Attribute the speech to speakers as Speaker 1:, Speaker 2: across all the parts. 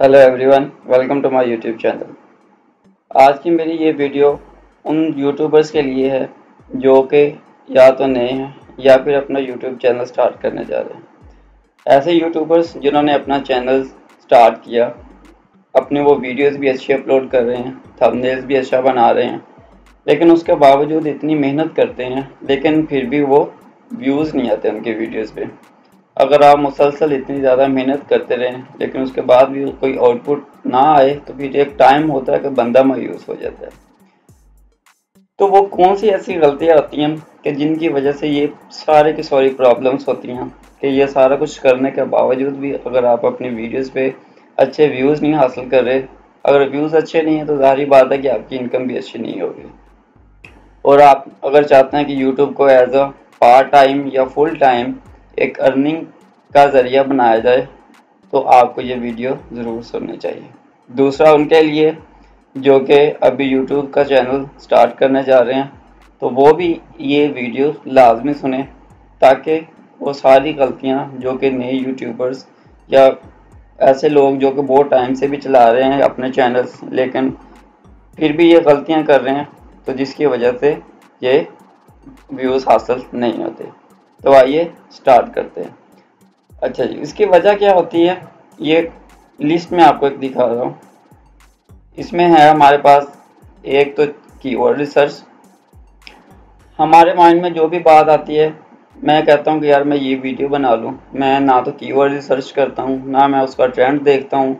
Speaker 1: Hello everyone welcome to my YouTube channel आज की मेरी ये वीडियो उन यूट्यूबर्स के लिए है जो कि या तो नए हैं या फिर अपना यूट्यूब चैनल स्टार्ट करने जा रहे हैं। ऐसे यूट्यूबर्स जिन्होंने अपना चैनल स्टार्ट किया, अपने वो वीडियोस भी अच्छी अपलोड कर रहे हैं थंबनेल्स भी अच्छा बना रहे हैं, लेकिन उसके बावजूद इतनी मेहनत करते हैं, लेकिन फिर भी वो व्यूज़ नहीं आते उनके वीडियोज़ पे। अगर आप मुसलसल इतनी ज़्यादा मेहनत करते रहें, लेकिन उसके बाद भी कोई आउटपुट ना आए तो फिर एक टाइम होता है कि बंदा मायूस हो जाता है। तो वो कौन सी ऐसी गलतियाँ होती हैं कि जिनकी वजह से ये सारे की सारी प्रॉब्लम्स होती हैं, कि ये सारा कुछ करने के बावजूद भी अगर आप अपनी वीडियोस पे अच्छे व्यूज़ नहीं हासिल कर रहे, अगर व्यूज़ अच्छे नहीं हैं तो जारी बात है कि आपकी इनकम भी अच्छी नहीं होगी। और आप अगर चाहते हैं कि यूट्यूब को एज अ पार्ट टाइम या फुल टाइम एक अर्निंग का ज़रिया बनाया जाए तो आपको ये वीडियो ज़रूर सुननी चाहिए। दूसरा, उनके लिए जो कि अभी यूट्यूब का चैनल स्टार्ट करने जा रहे हैं तो वो भी ये वीडियो लाजमी सुने, ताकि वो सारी गलतियाँ जो कि नए यूट्यूबर्स या ऐसे लोग जो कि बहुत टाइम से भी चला रहे हैं अपने चैनल्स लेकिन फिर भी ये गलतियाँ कर रहे हैं तो जिसकी वजह से ये व्यूज़ हासिल नहीं होते। तो आइए स्टार्ट करते हैं। अच्छा जी, इसकी वजह क्या होती है? ये लिस्ट में आपको एक दिखा रहा हूँ। इसमें है हमारे पास एक तो कीवर्ड रिसर्च हमारे माइंड में जो भी बात आती है, मैं कहता हूँ कि यार मैं ये वीडियो बना लूँ। मैं ना तो कीवर्ड रिसर्च करता हूँ, ना मैं उसका ट्रेंड देखता हूँ।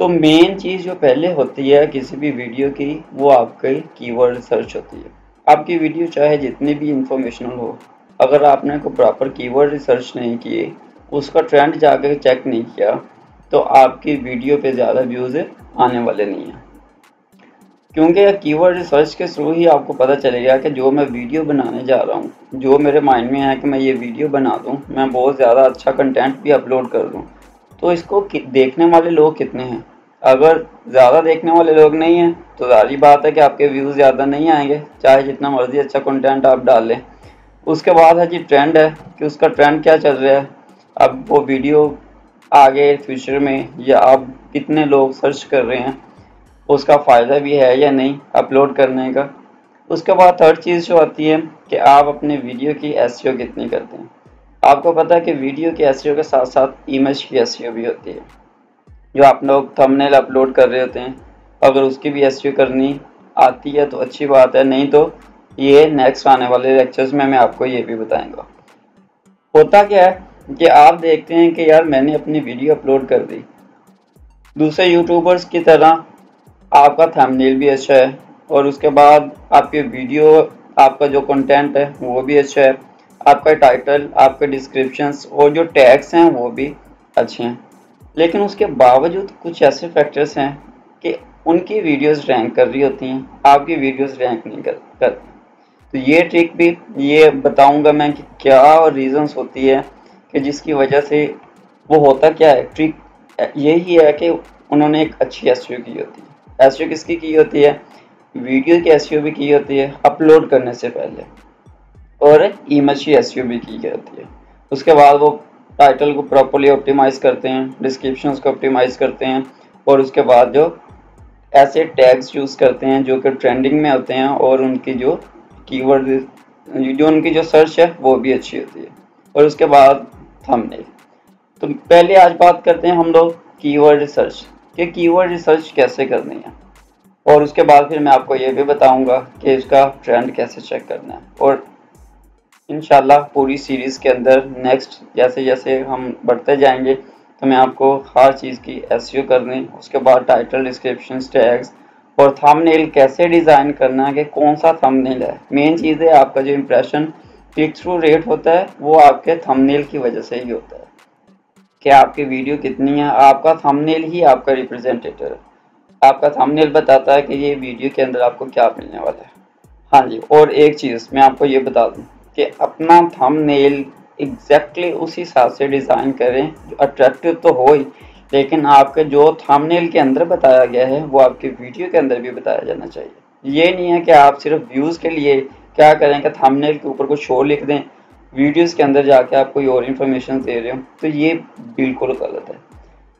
Speaker 1: तो मेन चीज़ जो पहले होती है किसी भी वीडियो की, वो आपकी कीवर्ड रिसर्च होती है। आपकी वीडियो चाहे जितनी भी इंफॉर्मेशनल हो। अगर आपने को प्रॉपर कीवर्ड रिसर्च नहीं किए, उसका ट्रेंड जाकर चेक नहीं किया तो आपकी वीडियो पे ज़्यादा व्यूज़ आने वाले नहीं हैं। क्योंकि कीवर्ड रिसर्च के थ्रू ही आपको पता चलेगा कि जो मैं वीडियो बनाने जा रहा हूँ, जो मेरे माइंड में है कि मैं ये वीडियो बना दूँ, मैं बहुत ज़्यादा अच्छा कंटेंट भी अपलोड कर दूँ तो इसको देखने वाले लोग कितने हैं? अगर ज़्यादा देखने वाले लोग नहीं हैं तो सारी बात है कि आपके व्यूज़ ज़्यादा नहीं आएँगे, चाहे जितना मर्ज़ी अच्छा कंटेंट आप डाल उसके बाद है जी ट्रेंड है कि उसका ट्रेंड क्या चल रहा है। अब वो वीडियो आगे फ्यूचर में या आप कितने लोग सर्च कर रहे हैं, उसका फ़ायदा भी है या नहीं अपलोड करने का। उसके बाद थर्ड चीज़ जो आती है कि आप अपने वीडियो की एस e कितनी करते हैं। आपको पता है कि वीडियो की एस e के साथ साथ इमेज की एस e भी होती है, जो आप लोग थंबनेल अपलोड कर रहे होते हैं। अगर उसकी भी एस करनी आती है तो अच्छी बात है, नहीं तो ये नेक्स्ट आने वाले लेक्चर्स में मैं आपको ये भी बताएँगा। होता क्या है कि आप देखते हैं कि यार मैंने अपनी वीडियो अपलोड कर दी। दूसरे यूट्यूबर्स की तरह आपका थंबनेल भी अच्छा है और उसके बाद आपके वीडियो आपका जो कंटेंट है, वो भी अच्छा है। आपका टाइटल आपके डिस्क्रिप्शंस और जो टैग्स हैं, वो भी अच्छे हैं। लेकिन उसके बावजूद कुछ ऐसे फैक्टर्स हैं कि उनकी वीडियोस रैंक कर रही होती हैं, आपकी वीडियोस रैंक नहीं कर करती तो ये ट्रिक भी, ये बताऊँगा मैं कि क्या रीजंस होती है कि जिसकी वजह से वो होता क्या है? ट्रिक यही है कि उन्होंने एक अच्छी एस की होती है। एस किसकी की होती है? वीडियो की एस भी की होती है अपलोड करने से पहले। और इमेज की एस भी की होती है। उसके बाद वो टाइटल को प्रॉपरली ऑप्टिमाइज करते हैं डिस्क्रिप्शन को ऑप्टिमाइज करते हैं, और उसके बाद जो ऐसे टैग्स यूज़ करते हैं जो कि ट्रेंडिंग में होते हैं और उनकी जो कीवर्ड जो उनकी जो सर्च है, वो भी अच्छी होती है। और उसके बाद थंबनेल तो पहले आज बात करते हैं हम लोग कीवर्ड रिसर्च कि कीवर्ड रिसर्च कैसे करनी है। और उसके बाद फिर मैं आपको ये भी बताऊँगा कि इसका ट्रेंड कैसे चेक करना है। और इन पूरी सीरीज़ के अंदर नेक्स्ट जैसे जैसे हम बढ़ते जाएँगे तो मैं आपको हर चीज़ की एस करनी, उसके बाद टाइटल डिस्क्रिप्शन टैग्स और थंबनेल कैसे डिज़ाइन करना है, कि कौन सा थंबनेल है? मेन चीज़ है आपका जो इम्प्रेशन क्लिक थ्रू रेट होता है, वो आपके थंबनेल की वजह से ही होता है। कि आपकी वीडियो कितनी है, आपका थंबनेल ही आपका रिप्रेजेंटेटर है। आपका थंबनेल बताता है कि ये वीडियो के अंदर आपको क्या मिलने वाला है। हाँ जी, और एक चीज़ मैं आपको ये बता दूँ कि अपना थंबनेल एग्जैक्टली उस हिसाब से डिज़ाइन करें, जो अट्रैक्टिव तो हो ही लेकिन आपके जो थंबनेल के अंदर बताया गया है, वो आपके वीडियो के अंदर भी बताया जाना चाहिए। ये नहीं है कि आप सिर्फ़ व्यूज़ के लिए क्या करें कि थंबनेल के ऊपर कुछ शो लिख दें वीडियोस के अंदर जाके आप कोई और इन्फॉर्मेशन दे रहे हो तो ये बिल्कुल गलत है।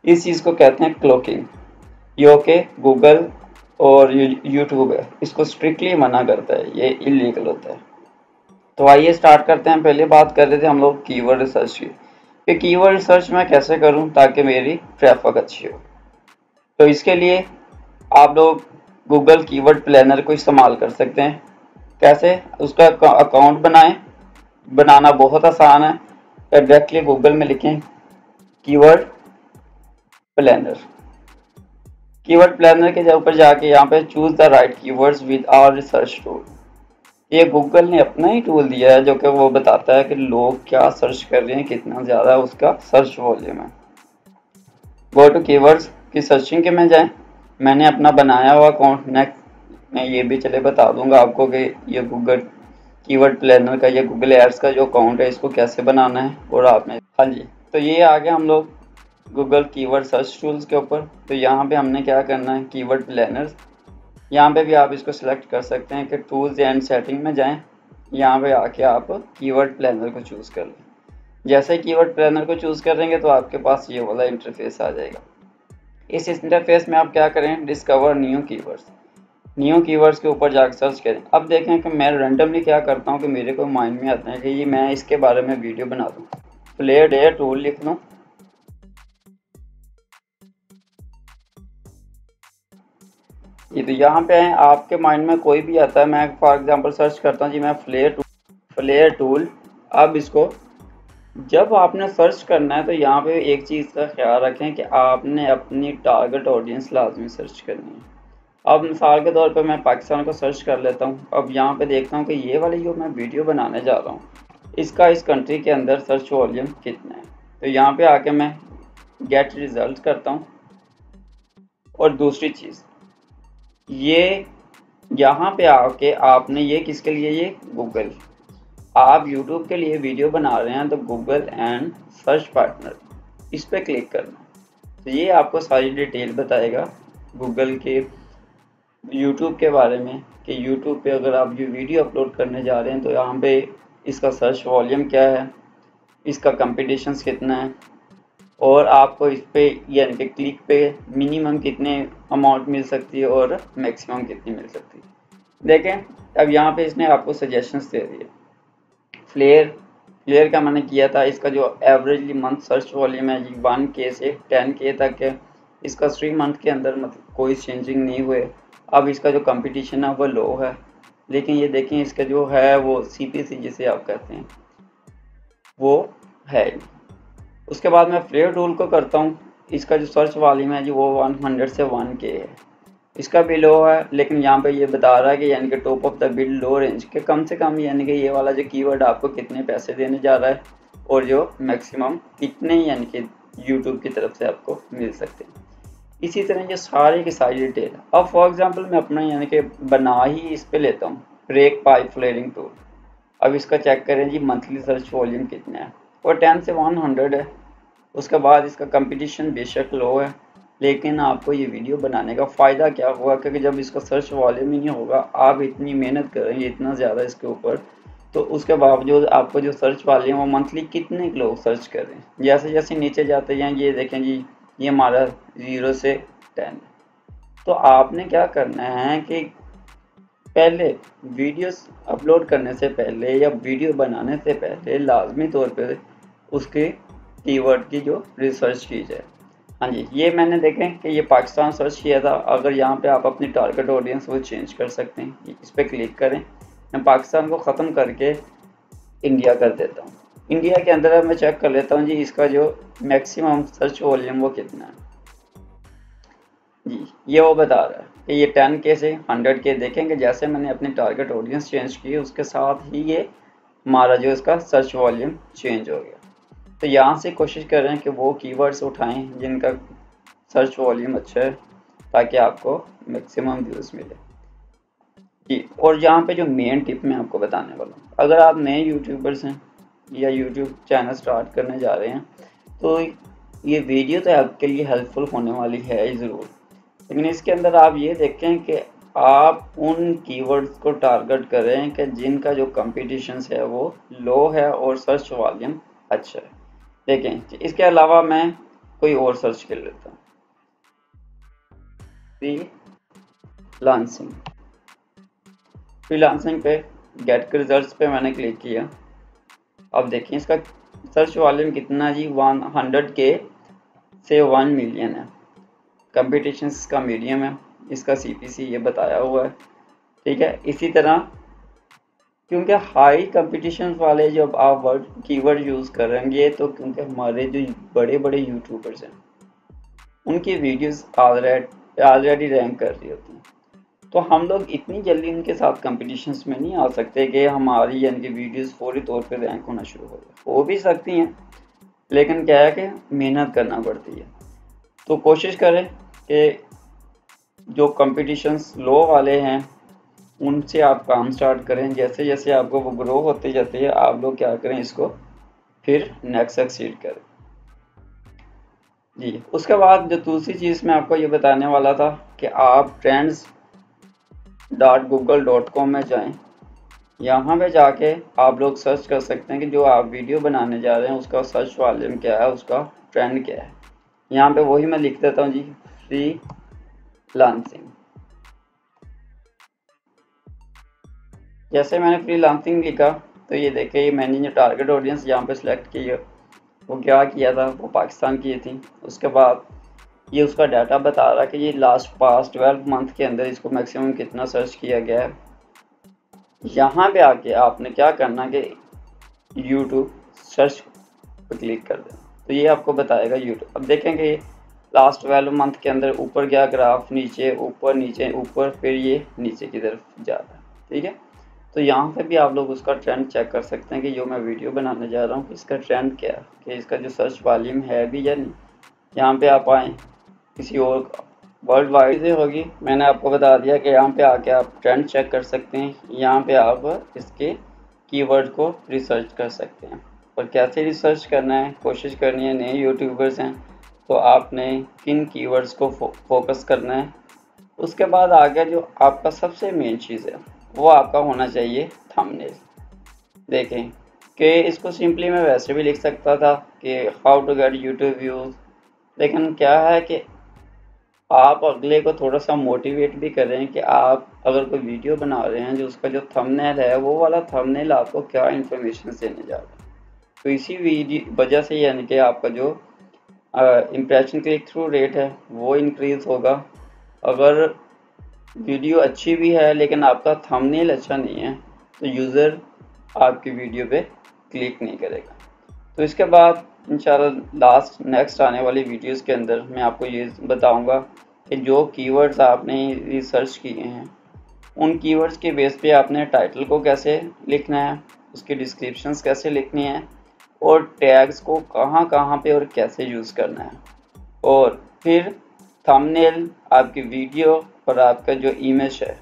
Speaker 1: इस चीज़ को कहते हैं क्लोकिंग यो के गूगल और यूट्यूब है, इसको स्ट्रिक्टली मना करता है, ये इलीगल होता है। तो आइए स्टार्ट करते हैं, पहले बात कर रहे थे हम लोग कीवर्ड रिसर्च की। कि कीवर्ड रिसर्च मैं कैसे करूँ ताकि मेरी ट्रैफ़िक अच्छी हो। तो इसके लिए आप लोग गूगल कीवर्ड प्लानर को इस्तेमाल कर सकते हैं। कैसे? उसका अकाउंट बनाएँ। बनाना बहुत आसान है। डायरेक्टली गूगल में लिखें कीवर्ड प्लानर कीवर्ड प्लानर के ऊपर जाके यहाँ पे choose the right keywords with our research tool ये गूगल ने अपना ही टूल दिया है जो कि वो बताता है कि लोग क्या सर्च कर रहे हैं, कितना ज़्यादा उसका सर्च वॉल्यूम है। गो टू कीवर्ड्स की सर्चिंग के में जाएँ। मैंने अपना बनाया हुआ अकाउंट नेक्स्ट मैं ये भी चले बता दूँगा आपको कि ये गूगल कीवर्ड प्लानर का, या गूगल एड्स का जो अकाउंट है, इसको कैसे बनाना है और आपने हाँ जी। तो ये आ गया हम लोग गूगल कीवर्ड सर्च टूल्स के ऊपर। तो यहाँ पे हमने क्या करना है कीवर्ड प्लानर्स यहाँ पे भी आप इसको सिलेक्ट कर सकते हैं कि टूल्स एंड सेटिंग में जाएँ। यहाँ पे आके आप कीवर्ड प्लानर को चूज़ कर लें। जैसे कीवर्ड प्लानर को चूज़ करेंगे तो आपके पास ये वाला इंटरफेस आ जाएगा। इस इंटरफेस में आप क्या करें? Discover new keywords new keywords के ऊपर जाकर सर्च करें। अब देखें कि मैं रैंडमली क्या करता हूँ कि मेरे को माइंड में आता है कि ये मैं इसके बारे में वीडियो बना दूँ। प्ले डे टूल लिख लूँ। ये तो यहाँ पे आपके माइंड में कोई भी आता है, मैं फॉर एग्जांपल सर्च करता हूँ, जी, मैं फ्लेयर टूल फ्लेयर टूल अब इसको जब आपने सर्च करना है तो यहाँ पे एक चीज़ का ख्याल रखें कि आपने अपनी टारगेट ऑडियंस लाजमी सर्च करनी है। अब मिसाल के तौर पर मैं पाकिस्तान को सर्च कर लेता हूँ, अब यहाँ पे देखता हूँ कि ये वाली जो मैं वीडियो बनाने जा रहा हूँ, इसका इस कंट्री के अंदर सर्च वॉल्यूम कितना है। तो यहाँ पे आके मैं गेट रिज़ल्ट करता हूँ, और दूसरी चीज़ ये यहाँ पे आके आपने ये किसके लिए, ये गूगल आप यूट्यूब के लिए वीडियो बना रहे हैं तो गूगल एंड सर्च पार्टनर इस पर क्लिक करना। तो ये आपको सारी डिटेल बताएगा गूगल के यूट्यूब के बारे में कि यूट्यूब पे अगर आप ये वीडियो अपलोड करने जा रहे हैं तो यहाँ पे इसका सर्च वॉल्यूम क्या है, इसका कंपटीशंस कितना है और आपको इस पर यानी कि क्लिक पे मिनिमम कितने अमाउंट मिल सकती है और मैक्सिमम कितनी मिल सकती है। देखें, अब यहाँ पे इसने आपको सजेशंस दे दिए। फ्लेयर फ्लेयर का मैंने किया था, इसका जो एवरेजली मंथ सर्च वॉल्यूम है वन के से टेन के तक है। इसका थ्री मंथ के अंदर मतलब कोई चेंजिंग नहीं हुए। अब इसका जो कंपटीशन है, वो लो है। लेकिन ये देखें, इसका जो है, वो सी जिसे आप कहते हैं, वो है। उसके बाद मैं फ्लेयर टूल को करता हूँ। इसका जो सर्च वॉल्यूम है जी वो वन हंड्रेड से वन के है। इसका भी लो है, लेकिन यहाँ पे ये बता रहा है कि यानी कि top of the bid low range के कम से कम यानी कि ये वाला जो कीवर्ड आपको कितने पैसे देने जा रहा है और जो मैक्सिमम कितने यानी कि यूट्यूब की तरफ़ से आपको मिल सकते हैं। इसी तरह ये सारी की सारी डिटेल अब फॉर एग्जांपल मैं अपना यानी कि बना ही इस पर लेता हूँ। ब्रेक पाइप फ्लेयरिंग टूल अब इसका चेक करें जी मंथली सर्च वॉल्यूम कितना है। और टेन से वन हंड्रेड है। उसके बाद इसका कंपटीशन बेशक लो है, लेकिन आपको ये वीडियो बनाने का फ़ायदा क्या हुआ? क्योंकि जब इसका सर्च वॉल्यूम ही नहीं होगा, आप इतनी मेहनत करेंगे इतना ज़्यादा इसके ऊपर तो उसके बावजूद आपको जो सर्च वाले हैं, वो मंथली कितने लोग सर्च कर रहे हैं? जैसे जैसे नीचे जाते हैं ये देखें जी, ये हमारा ज़ीरो से टेन तो आपने क्या करना है कि पहले वीडियोस अपलोड करने से पहले या वीडियो बनाने से पहले लाजमी तौर पर उसके कीवर्ड की जो रिसर्च की जाए हाँ जी, ये मैंने देखें कि ये पाकिस्तान सर्च किया था। अगर यहाँ पे आप अपनी टारगेट ऑडियंस वो चेंज कर सकते हैं इस पर क्लिक करें। मैं पाकिस्तान को ख़त्म करके इंडिया कर देता हूँ। इंडिया के अंदर मैं चेक कर लेता हूँ जी, इसका जो मैक्सिमम सर्च वॉल्यूम वो कितना है। जी, ये वो बता रहा है कि ये टेन के से हंड्रेड के देखेंगे। जैसे मैंने अपनी टारगेट ऑडियंस चेंज की, उसके साथ ही ये हमारा जो इसका सर्च वॉल्यूम चेंज हो गया। तो यहाँ से कोशिश कर रहे हैं कि वो कीवर्ड्स उठाएँ जिनका सर्च वॉल्यूम अच्छा है, ताकि आपको मैक्सिमम व्यूज़ मिले। जी और यहाँ पे जो मेन टिप मैं आपको बताने वाला हूँ। अगर आप नए यूट्यूबर्स हैं या यूट्यूब चैनल स्टार्ट करने जा रहे हैं तो ये वीडियो तो आपके लिए हेल्पफुल होने वाली है ज़रूर। लेकिन इसके अंदर आप ये देखें कि आप उन कीवर्ड्स को टारगेट करें कि जिनका जो कंपटीशन है वो लो है और सर्च वॉल्यूम अच्छा है। देखें, इसके अलावा मैं कोई और सर्च कर लेता हूँ। फ्री लांसिंग पे गेट के रिजल्ट्स पे मैंने क्लिक किया। अब देखिए इसका सर्च वॉल्यूम कितना जी? वन हंड्रेड के से वन मिलियन है। कंपटीशन का मीडियम है। इसका सीपीसी ये बताया हुआ है। ठीक है? इसी तरह क्योंकि हाई कंपटीशन वाले जब आप वर्ड कीवर्ड यूज़ करेंगे तो क्योंकि हमारे जो बड़े बड़े यूट्यूबर्स हैं, उनकी वीडियोस ऑलरेडी ऑलरेडी रैंक कर रही होती हैं। तो हम लोग इतनी जल्दी उनके साथ कंपटीशंस में नहीं आ सकते कि हमारी यानी कि वीडियोस फौरी तौर पे रैंक होना शुरू हो जाए। हो भी सकती हैं, लेकिन क्या है कि मेहनत करना पड़ती है। तो कोशिश करें कि जो कंपटीशंस लो वाले हैं उनसे आप काम स्टार्ट करें जैसे जैसे आपको वो ग्रो होते जाते हैं, आप लोग क्या करें इसको फिर नेक्स्ट सक्सीड करें। जी, उसके बाद जो दूसरी चीज़ मैं आपको ये बताने वाला था कि आप trends dot Google dot com में जाएँ। यहाँ पे जाके आप लोग सर्च कर सकते हैं कि जो आप वीडियो बनाने जा रहे हैं, उसका सर्च वॉल्यूम क्या है, उसका ट्रेंड क्या है। यहाँ पे वही मैं लिख देता हूँ जी फ्री लांसिंग जैसे मैंने फ्री लांसिंग लिखा तो ये देखे, ये मैंने जो टारगेट ऑडियंस यहाँ पे सिलेक्ट की है वो क्या किया था, वो पाकिस्तान की थी। उसके बाद ये उसका डाटा बता रहा कि ये लास्ट पास ट्वेल्व मंथ के अंदर इसको मैक्सिमम कितना सर्च किया गया है। यहाँ पे आके आपने क्या करना कि यूट्यूब सर्च पर क्लिक कर देना। तो ये आपको बताएगा यूट्यूब अब देखेंगे लास्ट ट्वेल्व मंथ के अंदर ऊपर गया ग्राफ नीचे, ऊपर नीचे, ऊपर फिर ये नीचे की तरफ़ जा रहा है। ठीक है? तो यहाँ पे भी आप लोग उसका ट्रेंड चेक कर सकते हैं कि जो मैं वीडियो बनाने जा रहा हूँ इसका ट्रेंड क्या है? कि इसका जो सर्च वॉल्यूम है भी या नहीं? यहाँ पे आप आएँ किसी और वर्ल्ड वाइड से होगी। मैंने आपको बता दिया कि यहाँ पे आके आप ट्रेंड चेक कर सकते हैं। यहाँ पे आप इसके कीवर्ड को रिसर्च कर सकते हैं। और कैसे रिसर्च करना है कोशिश करनी है नए यूट्यूबर्स हैं तो आपने किन कीवर्ड्स को फो, फोकस करना है। उसके बाद आ गया जो आपका सबसे मेन चीज़ है वो आपका होना चाहिए थंबनेल देखें कि इसको सिंपली मैं वैसे भी लिख सकता था कि how to get YouTube views लेकिन क्या है कि आप अगले को थोड़ा सा मोटिवेट भी करें कि आप अगर कोई वीडियो बना रहे हैं जो उसका जो थंबनेल है, वो वाला थंबनेल आपको क्या इन्फॉर्मेशन देने जा रहा है। तो इसी वजह से यानी कि आपका जो इम्प्रेशन क्लिक थ्रू रेट है, वो इंक्रीज़ होगा। अगर वीडियो अच्छी भी है, लेकिन आपका थंबनेल अच्छा नहीं है तो यूज़र आपकी वीडियो पे क्लिक नहीं करेगा। तो इसके बाद, इंशाल्लाह लास्ट नेक्स्ट आने वाली वीडियोस के अंदर मैं आपको ये बताऊँगा कि जो कीवर्ड्स आपने रिसर्च किए हैं, उन कीवर्ड्स के बेस पे आपने टाइटल को कैसे लिखना है, उसकी डिस्क्रिप्शंस कैसे लिखनी है, और टैग्स को कहाँ कहाँ पे और कैसे यूज़ करना है। और फिर थंबनेल आपकी वीडियो और आपका जो इमेज है,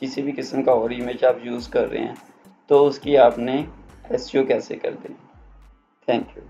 Speaker 1: किसी भी किस्म का और इमेज आप यूज़ कर रहे हैं तो उसकी आपने एस कैसे कर दें? Thank you